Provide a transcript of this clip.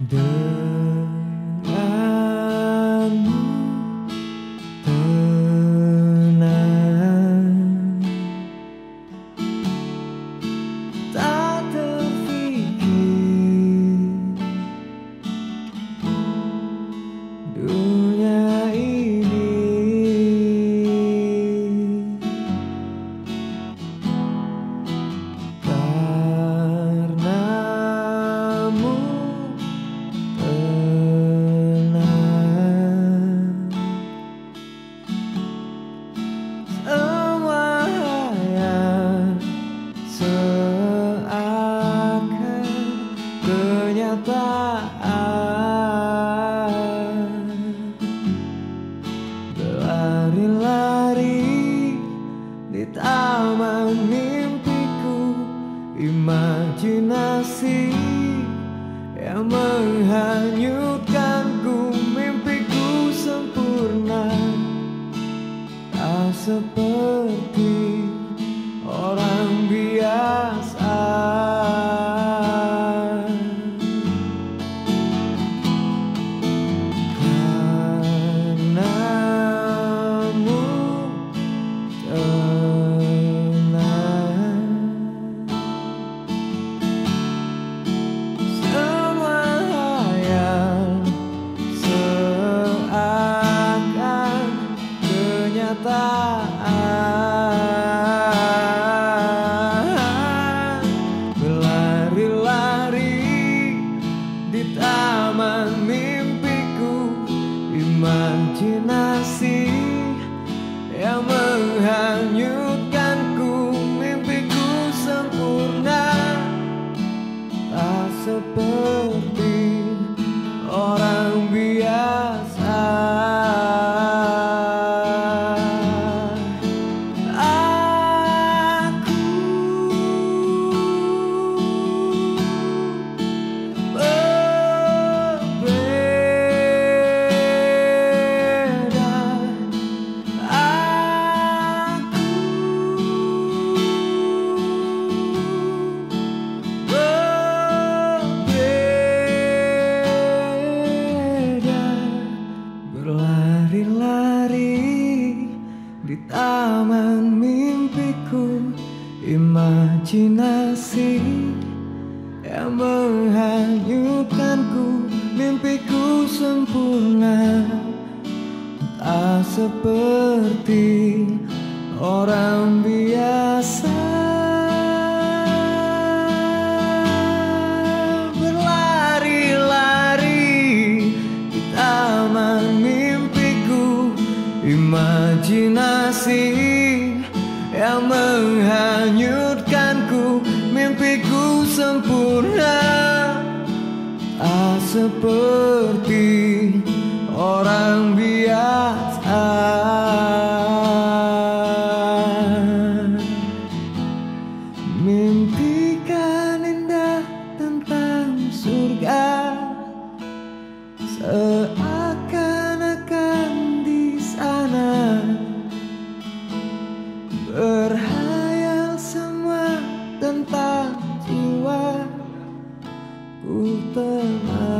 the Imajinasi yang menghanyutkanku. Mimpiku sempurna Tak seperti kenyataan. Berlari-lari di taman mimpiku Imajinasi Berlari-lari di taman mimpiku. Imajinasi yang menghanyutkanku. Mimpiku sempurna Tak seperti orang biasa yang menghanyutkanku Mimpiku sempurna. Tak seperti orang biasa tentang jiwa. Ku tenang